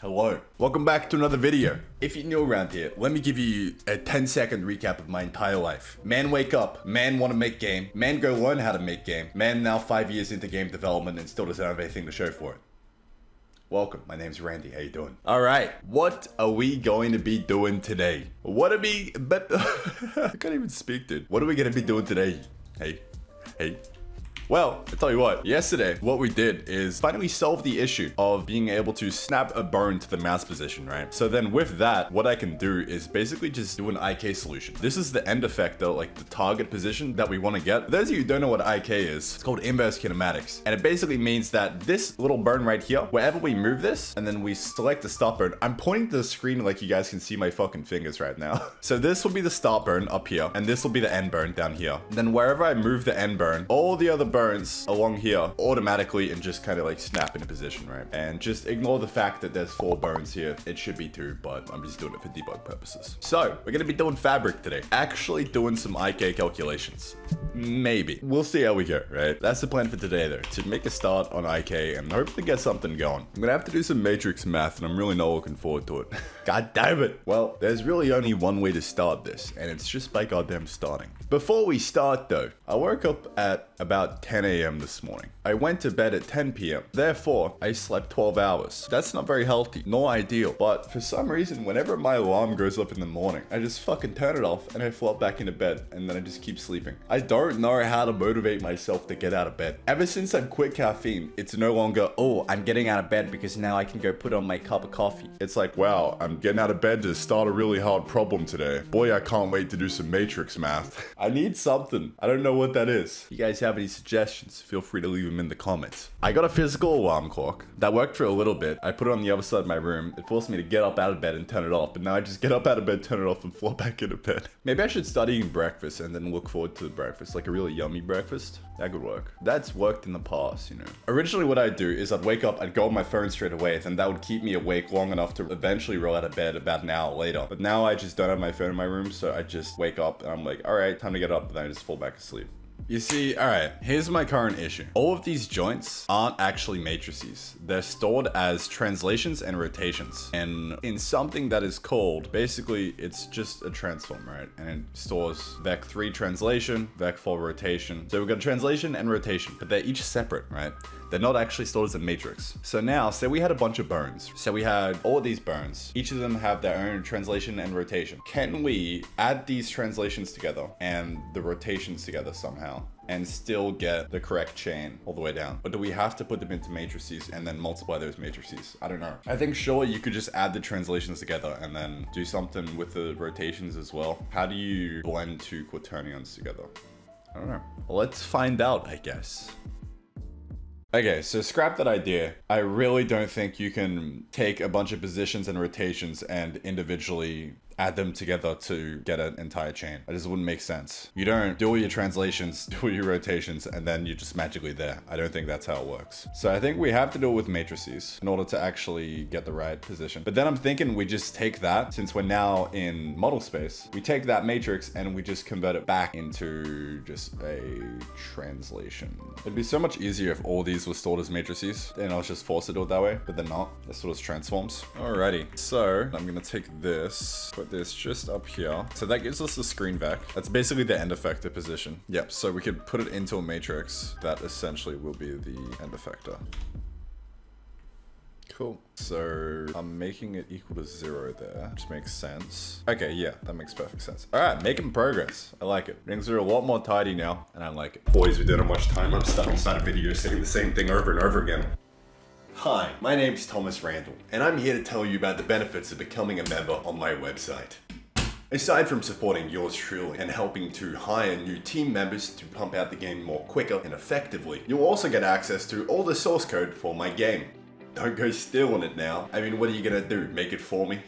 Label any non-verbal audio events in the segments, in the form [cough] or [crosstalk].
Hello. Welcome back to another video. If you're new around here, let me give you a 10 second recap of my entire life. Man wake up, man wanna make game, man go learn how to make game, man now 5 years into game development and still doesn't have anything to show for it. Welcome, my name's Randy, how you doing? Alright, what are we going to be doing today? What are we, but, [laughs] I can't even speak dude. What are we gonna be doing today? Hey, hey. Well, I tell you what, yesterday, what we did is finally solve the issue of being able to snap a bone to the mouse position, right? So then with that, what I can do is basically just do an IK solution. This is the end effector, like the target position that we want to get. For Those of you who don't know what IK is, it's called inverse kinematics. And it basically means that this little bone right here, wherever we move this, and then we select the stop bone, I'm pointing to the screen like you guys can see my fucking fingers right now. [laughs] so this will be the start bone up here, and this will be the end bone down here. Then wherever I move the end bone, all the other bones along here automatically and just kind of like snap into position, right? And just ignore the fact that there's four bones here. It should be two, but I'm just doing it for debug purposes. So we're going to be doing FABRIK today. Actually doing some IK calculations. Maybe. We'll see how we go, right? That's the plan for today though, to make a start on IK and hopefully get something going. I'm gonna have to do some matrix math and I'm really not looking forward to it. [laughs] God damn it. Well, there's really only one way to start this and it's just by goddamn starting. Before we start though, I woke up at about 10 a.m. this morning. I went to bed at 10 p.m. Therefore, I slept 12 hours. That's not very healthy, nor ideal. But for some reason, whenever my alarm goes up in the morning, I just fucking turn it off and I flop back into bed and then I just keep sleeping. I don't know how to motivate myself to get out of bed. Ever since I've quit caffeine, it's no longer, oh, I'm getting out of bed because now I can go put on my cup of coffee. It's like, wow, I'm getting out of bed to start a really hard problem today. Boy, I can't wait to do some matrix math. [laughs] I need something. I don't know what that is. You guys have any suggestions? Feel free to leave them in the comments. I got a physical alarm clock that worked for a little bit. I put it on the other side of my room. It forced me to get up out of bed and turn it off, but now I just get up out of bed, turn it off, and fall back into bed. [laughs] Maybe I should start eating breakfast and then look forward to the breakfast, like a really yummy breakfast. That could work. That's worked in the past, you know. Originally, what I'd do is I'd wake up, I'd go on my phone straight away, then that would keep me awake long enough to eventually roll out of bed about an hour later. But now I just don't have my phone in my room, so I just wake up and I'm like, all right, time to get up, and then I just fall back asleep. You see, alright, here's my current issue. All of these joints aren't actually matrices. They're stored as translations and rotations. And in something that is called, basically, it's just a transform, right? And it stores Vec3 translation, Vec4 rotation. So we've got a translation and rotation, but they're each separate, right? They're not actually stored as a matrix. So now, say we had a bunch of bones. So we had all these bones. Each of them have their own translation and rotation. Can we add these translations together and the rotations together somehow? And still get the correct chain all the way down? But do we have to put them into matrices and then multiply those matrices? I don't know. I think sure you could just add the translations together and then do something with the rotations as well. How do you blend two quaternions together? I don't know. Let's find out, I guess. Okay, so scrap that idea. I really don't think you can take a bunch of positions and rotations and individually add them together to get an entire chain. It just wouldn't make sense. You don't do all your translations, [laughs] do all your rotations, and then you're just magically there. I don't think that's how it works. So I think we have to do it with matrices in order to actually get the right position. But then I'm thinking we just take that, since we're now in model space, we take that matrix and we just convert it back into just a translation. It'd be so much easier if all these were stored as matrices and I was just forced to do it that way, but they're not. They're stored as transforms. Alrighty, so I'm gonna take this, put this just up here. So that gives us the screen vec. That's basically the end effector position. Yep, so we could put it into a matrix. That essentially will be the end effector. Cool. So I'm making it equal to zero there, which makes sense. Okay, yeah, that makes perfect sense. All right, making progress. I like it. Things are a lot more tidy now, and I like it. Boys, we didn't have much time. I'm stuck inside a video saying the same thing over and over again. Hi, my name's Thomas Randall, and I'm here to tell you about the benefits of becoming a member on my website. Aside from supporting yours truly and helping to hire new team members to pump out the game more quicker and effectively, you'll also get access to all the source code for my game. Don't go stealing it now. I mean, what are you gonna do? Make it for me?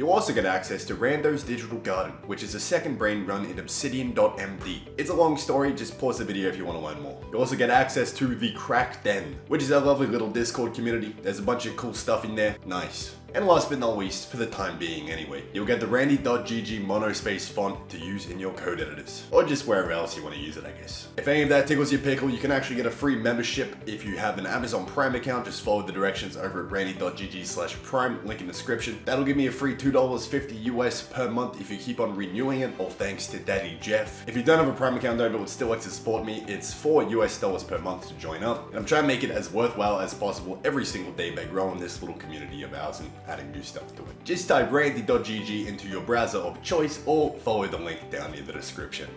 You'll also get access to Rando's Digital Garden, which is a second brain run in Obsidian.md. It's a long story, just pause the video if you want to learn more. You'll also get access to the Crack Den, which is a lovely little Discord community. There's a bunch of cool stuff in there. Nice. And last but not least, for the time being anyway, you'll get the randy.gg monospace font to use in your code editors. Or just wherever else you want to use it, I guess. If any of that tickles your pickle, you can actually get a free membership if you have an Amazon Prime account. Just follow the directions over at randy.gg slash prime, link in the description. That'll give me a free $2.50 US per month if you keep on renewing it, all thanks to Daddy Jeff. If you don't have a Prime account though, but would still like to support me, it's 4 US dollars per month to join up. And I'm trying to make it as worthwhile as possible every single day by growing this little community of ours and adding new stuff to it. Just type randy.gg into your browser of choice or follow the link down in the description.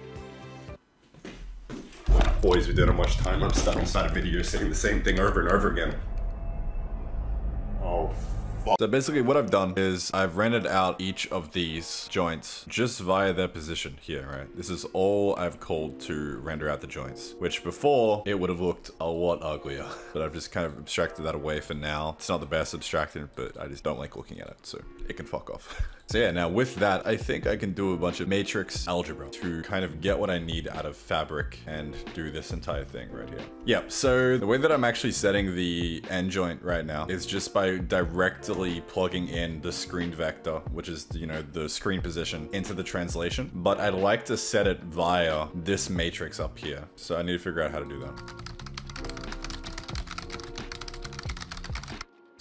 Boys, we didn't have much time. I'm stuck inside a video saying the same thing over and over again. So basically what I've done is I've rented out each of these joints just via their position here, right? This is all I've called to render out the joints, which before it would have looked a lot uglier, [laughs] but I've just kind of abstracted that away for now. It's not the best abstracted, but I just don't like looking at it, so it can fuck off. [laughs] So yeah, now with that, I think I can do a bunch of matrix algebra to kind of get what I need out of FABRIK and do this entire thing right here. Yep, so the way that I'm actually setting the end joint right now is just by directly plugging in the screen vector, which is, you know, the screen position into the translation. But I'd like to set it via this matrix up here. So I need to figure out how to do that.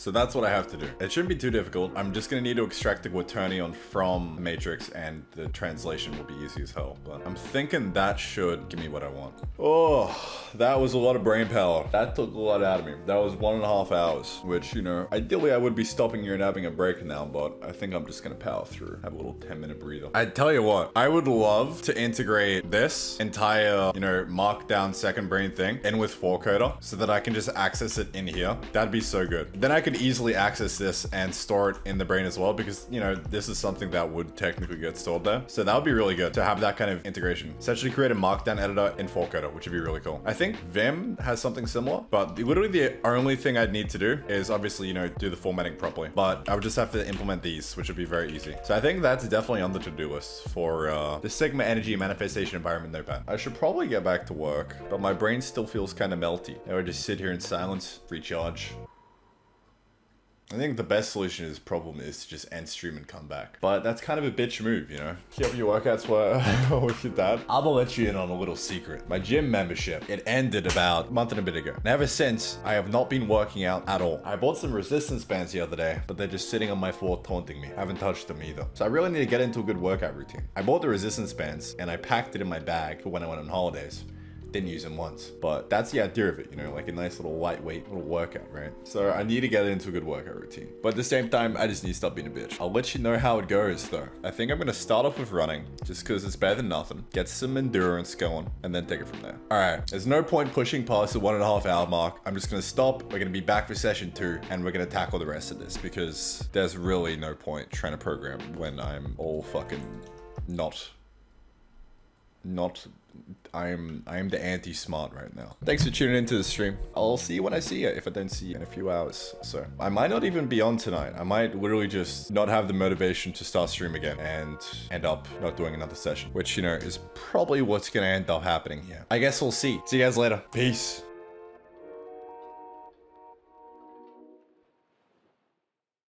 So that's what I have to do. It shouldn't be too difficult. I'm just gonna need to extract the quaternion from Matrix and the translation will be easy as hell. But I'm thinking that should give me what I want. Oh, that was a lot of brain power. That took a lot out of me. That was one and a half hours, which, you know, ideally I would be stopping here and having a break now, but I think I'm just gonna power through. Have a little 10 minute breather. I tell you what, I would love to integrate this entire, you know, markdown second brain thing in with 4Coder so that I can just access it in here. That'd be so good. Then I could could easily access this and store it in the brain as well because, you know, this is something that would technically get stored there. So that would be really good to have that kind of integration. Essentially create a markdown editor in 4Coder, which would be really cool. I think Vim has something similar, but literally the only thing I'd need to do is obviously, you know, do the formatting properly. But I would just have to implement these, which would be very easy. So I think that's definitely on the to-do list for uh, the Sigma Energy Manifestation Environment Notepad. I should probably get back to work, but my brain still feels kind of melty. I would just sit here in silence, recharge, I think the best solution to this problem is to just end stream and come back. But that's kind of a bitch move, you know? Keep your workouts with your dad. I'm gonna let you in on a little secret. My gym membership, it ended about a month and a bit ago. And ever since, I have not been working out at all. I bought some resistance bands the other day, but they're just sitting on my floor taunting me. I haven't touched them either. So I really need to get into a good workout routine. I bought the resistance bands and I packed it in my bag for when I went on holidays didn't use them once. But that's the idea of it, you know, like a nice little lightweight little workout, right? So I need to get into a good workout routine. But at the same time, I just need to stop being a bitch. I'll let you know how it goes though. I think I'm gonna start off with running just because it's better than nothing. Get some endurance going and then take it from there. All right, there's no point pushing past the one and a half hour mark. I'm just gonna stop. We're gonna be back for session two and we're gonna tackle the rest of this because there's really no point trying to program when I'm all fucking not not I'm I'm the anti-smart right now. Thanks for tuning into the stream. I'll see you when I see you if I don't see you in a few hours. So I might not even be on tonight. I might literally just not have the motivation to start stream again and end up not doing another session, which you know is probably what's gonna end up happening here. I guess we'll see. See you guys later. Peace.